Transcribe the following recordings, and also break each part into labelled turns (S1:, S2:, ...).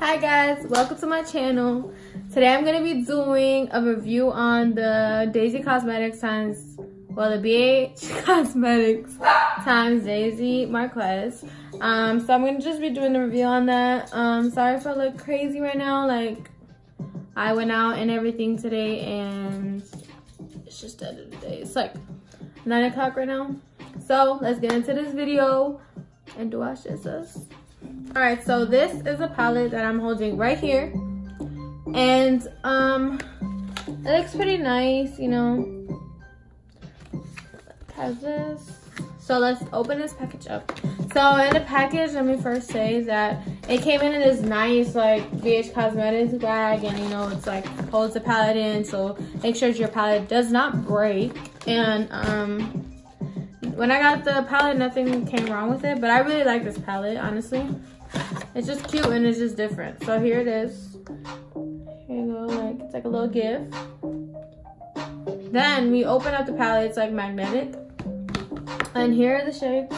S1: Hi guys, welcome to my channel. Today I'm going to be doing a review on the Daisy Cosmetics times, well the BH Cosmetics times Daisy Marquez. Um, so I'm going to just be doing the review on that. Um, sorry if I look crazy right now, like I went out and everything today and it's just the end of the day. It's like 9 o'clock right now. So let's get into this video and do watch this. All right, so this is a palette that I'm holding right here. And um, it looks pretty nice, you know. has this. So let's open this package up. So in the package, let me first say that it came in in this nice like BH Cosmetics bag and you know, it's like holds the palette in. So make sure your palette does not break. And um, when I got the palette, nothing came wrong with it, but I really like this palette, honestly. It's just cute and it's just different. So here it is. Here you go, like it's like a little gift. Then we open up the palette, it's like magnetic. And here are the shades.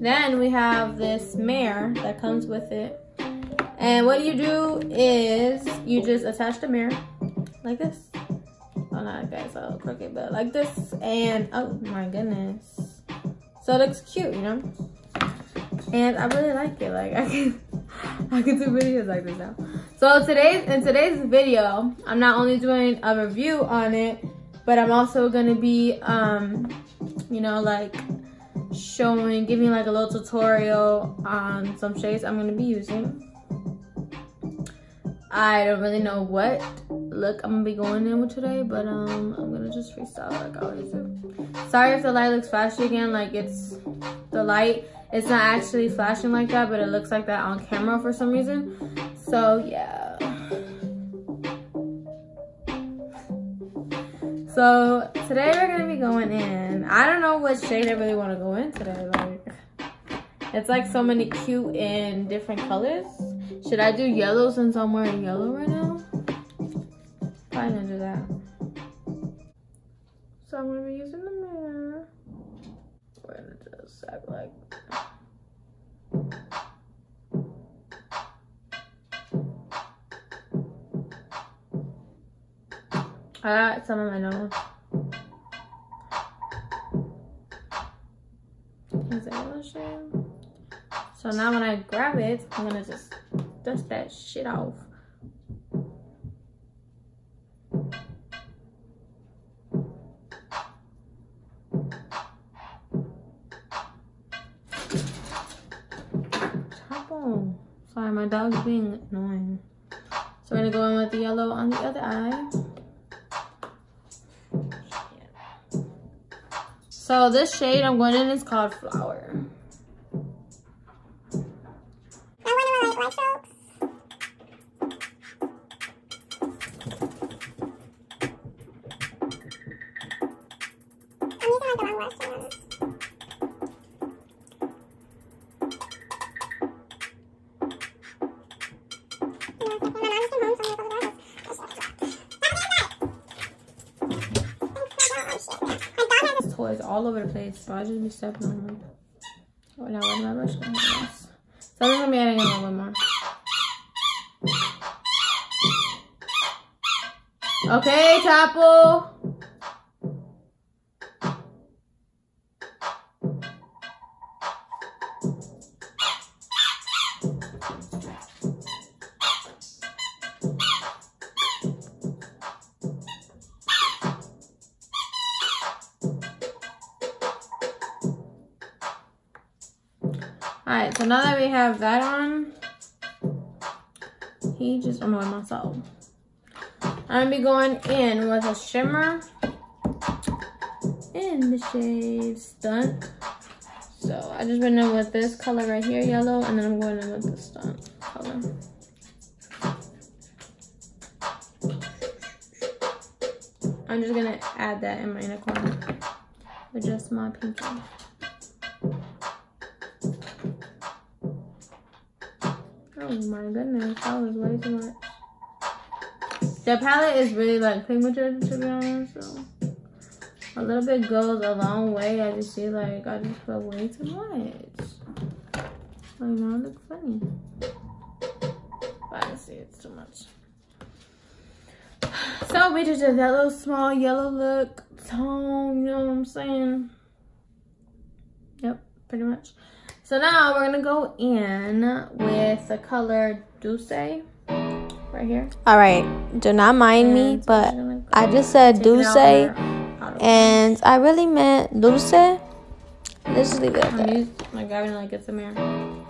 S1: Then we have this mirror that comes with it. And what you do is you just attach the mirror like this guys so crooked but like this and oh my goodness. So it looks cute you know? And i really like it like i can i can do videos like this now. So today's in today's video i'm not only doing a review on it but i'm also to be um you know like showing giving like a little tutorial on some shades i'm to be using. I don't really know what look I'm gonna be going in with today, but um, I'm gonna just freestyle like I always do. Sorry if the light looks flashy again, like it's, the light, it's not actually flashing like that, but it looks like that on camera for some reason. So yeah. So today we're gonna be going in. I don't know what shade I really wanna go in today. Like, it's like so many cute and different colors. Should I do yellow since I'm wearing yellow right now? Probably gonna do that. So I'm gonna be using the mirror. We're gonna just act like I got some of my nose. Is it a shade? So now when I grab it, I'm gonna just dust that shit off. Top. Sorry, my dog's being annoying. So we're gonna go in with the yellow on the other eye. So this shade I'm going in is called Flower. Toys all over the place, so I just be stepping on them. Oh, now where's my brush going? So I'm gonna be adding a little more. Okay, Chapel. Alright, so now that we have that on, he just annoyed myself. I'm gonna be going in with a shimmer in the shade Stunt. So I just went in with this color right here, yellow, and then I'm going in with the Stunt color. I'm just gonna add that in my inner corner with just my pinky. Oh my goodness, that was way too much. The palette is really like pigmented to be honest, so a little bit goes a long way. I just feel like I just put way too much. Oh, now it looks funny. But I see it's too much. So we just did that little small yellow look tone, you know what I'm saying? Yep, pretty much. So now we're gonna go in with the color Douce right here.
S2: All right, do not mind and me, but I just said Douce, and I really meant Dulce. Let's just leave it at that.
S1: I like it's a mirror.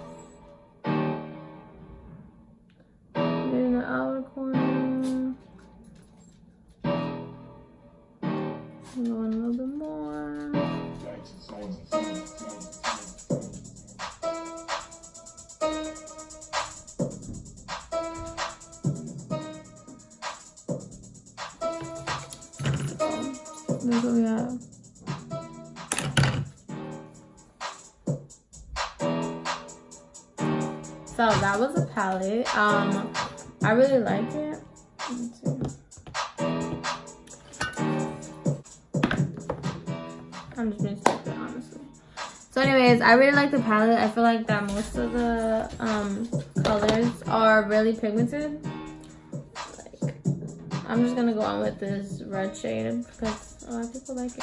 S1: Look what we have. So that was a palette. Um, I really like it. I'm just being stupid, honestly. So anyways, I really like the palette. I feel like that most of the um, colors are really pigmented. Like, I'm just gonna go on with this red shade because a lot of people like it.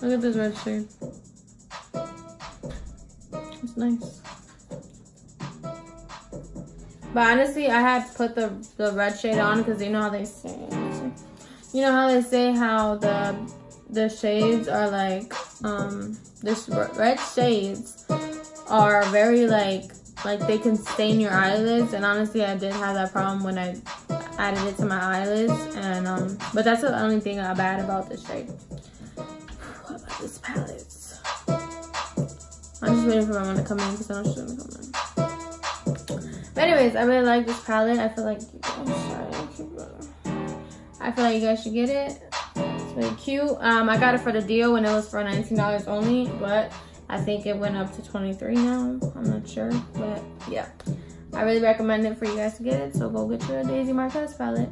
S1: Look at this red shade. It's nice. But honestly, I had put the, the red shade on because you know how they say, you know how they say how the the shades are like, um, this red shades are very like like they can stain your eyelids and honestly I did have that problem when I added it to my eyelids and um but that's the only thing I'm bad about this shade what about this palette? I'm just waiting for my mom to come in because I she's gonna come in. But anyways I really like this palette. I feel like I feel like you guys should get it. It's really cute. Um I got it for the deal when it was for $19 only but I think it went up to 23 now. I'm not sure, but yeah. I really recommend it for you guys to get it. So go get your Daisy Marquez palette.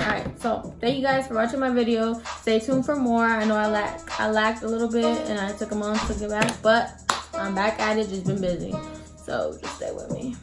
S1: Alright, so thank you guys for watching my video. Stay tuned for more. I know I lack I lacked a little bit and I took a month to get back, but I'm back at it, just been busy. So just stay with me.